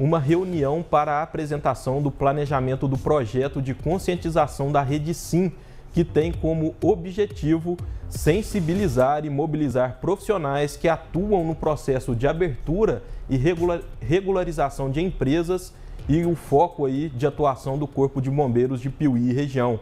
uma reunião para a apresentação do planejamento do projeto de conscientização da Rede Sim, que tem como objetivo sensibilizar e mobilizar profissionais que atuam no processo de abertura e regularização de empresas e o foco aí de atuação do Corpo de Bombeiros de Piuí e região.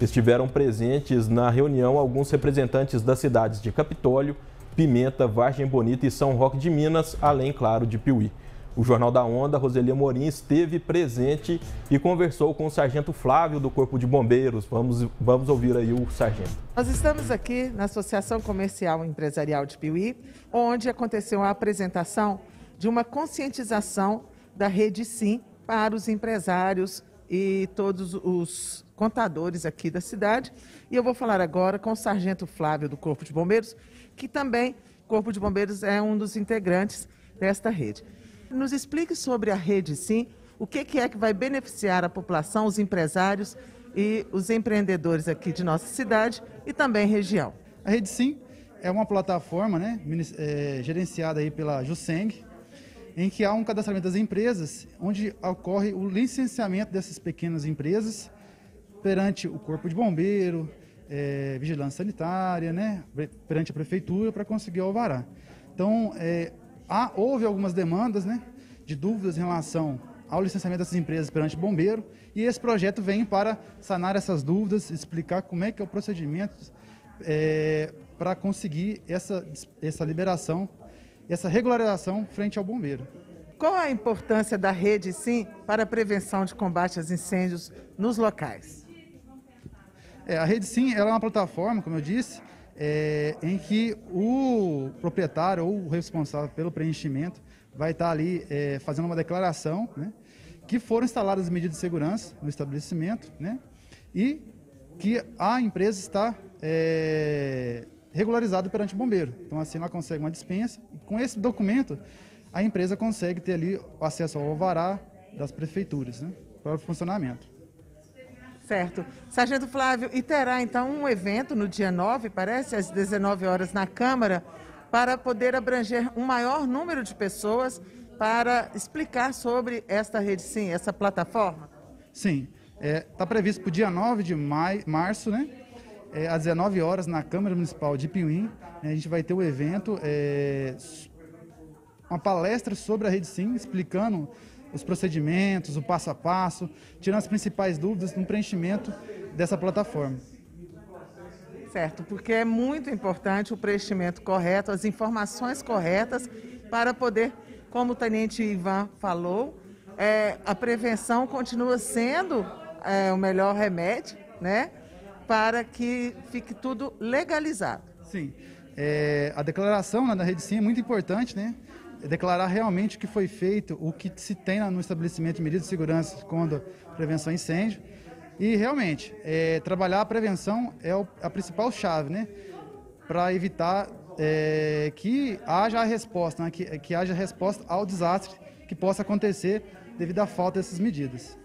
Estiveram presentes na reunião alguns representantes das cidades de Capitólio, Pimenta, Vargem Bonita e São Roque de Minas, além, claro, de Piuí. O Jornal da Onda, Roseli Amorim, esteve presente e conversou com o Sargento Flávio do Corpo de Bombeiros. Vamos, vamos ouvir aí o Sargento. Nós estamos aqui na Associação Comercial e Empresarial de Piuí, onde aconteceu a apresentação de uma conscientização da Rede Sim para os empresários e todos os contadores aqui da cidade. E eu vou falar agora com o Sargento Flávio do Corpo de Bombeiros, que também, Corpo de Bombeiros, é um dos integrantes desta rede. Nos explique sobre a rede Sim, o que, é que vai beneficiar a população, os empresários e os empreendedores aqui de nossa cidade e também região. A rede Sim é uma plataforma né, é, gerenciada aí pela Juseng, em que há um cadastramento das empresas, onde ocorre o licenciamento dessas pequenas empresas perante o Corpo de Bombeiro, é, Vigilância Sanitária, né, perante a Prefeitura, para conseguir alvará. Então, é, há, houve algumas demandas, né, de dúvidas em relação ao licenciamento dessas empresas perante o bombeiro, e esse projeto vem para sanar essas dúvidas, explicar como é que é o procedimento é, para conseguir essa, essa liberação, essa regularização frente ao bombeiro. Qual a importância da rede, sim, para a prevenção de combate aos incêndios nos locais? É, a rede, sim, ela é uma plataforma, como eu disse, é, em que o proprietário ou o responsável pelo preenchimento vai estar ali é, fazendo uma declaração, né, que foram instaladas medidas de segurança no estabelecimento, né, e que a empresa está é, regularizada perante o bombeiro. Então, assim, ela consegue uma dispensa. E com esse documento, a empresa consegue ter ali acesso ao alvará das prefeituras né, para o funcionamento. Certo. Sargento Flávio, e terá então um evento no dia 9, parece, às 19 horas na Câmara, para poder abranger um maior número de pessoas para explicar sobre esta rede sim, essa plataforma? Sim. Está é, tá previsto para o dia 9 de maio, março, né? É, às 19 horas, na Câmara Municipal de Piuí. A gente vai ter o um evento, é, uma palestra sobre a rede sim, explicando os procedimentos, o passo a passo, tirando as principais dúvidas no preenchimento dessa plataforma. Certo, porque é muito importante o preenchimento correto, as informações corretas para poder, como o Tenente Ivan falou, é, a prevenção continua sendo é, o melhor remédio, né? Para que fique tudo legalizado. Sim. É, a declaração né, da Rede Sim é muito importante, né? É declarar realmente que foi feito, o que se tem no estabelecimento de medidas de segurança contra prevenção a incêndio. E realmente, é, trabalhar a prevenção é a principal chave, né? Para evitar é, que haja a resposta, né? que, que haja resposta ao desastre que possa acontecer devido à falta dessas medidas.